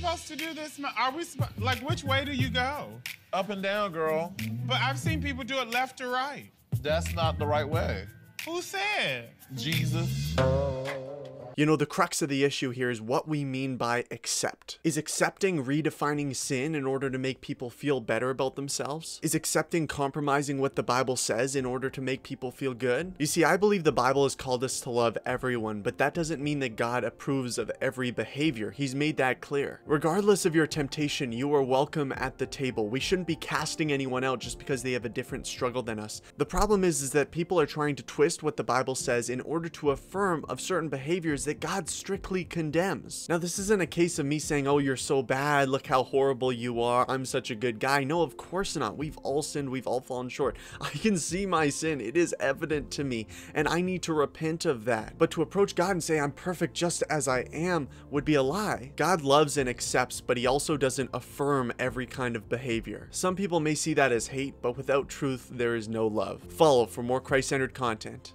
supposed to do this? Are we like which way do you go? Up and down, girl. But I've seen people do it left or right. That's not the right way. Who said? Jesus. You know, the crux of the issue here is what we mean by accept. Is accepting redefining sin in order to make people feel better about themselves? Is accepting compromising what the Bible says in order to make people feel good? You see, I believe the Bible has called us to love everyone, but that doesn't mean that God approves of every behavior. He's made that clear. Regardless of your temptation, you are welcome at the table. We shouldn't be casting anyone out just because they have a different struggle than us. The problem is, is that people are trying to twist what the Bible says in order to affirm of certain behaviors that God strictly condemns. Now, this isn't a case of me saying, oh, you're so bad, look how horrible you are, I'm such a good guy. No, of course not. We've all sinned, we've all fallen short. I can see my sin, it is evident to me, and I need to repent of that. But to approach God and say, I'm perfect just as I am, would be a lie. God loves and accepts, but he also doesn't affirm every kind of behavior. Some people may see that as hate, but without truth, there is no love. Follow for more Christ centered content.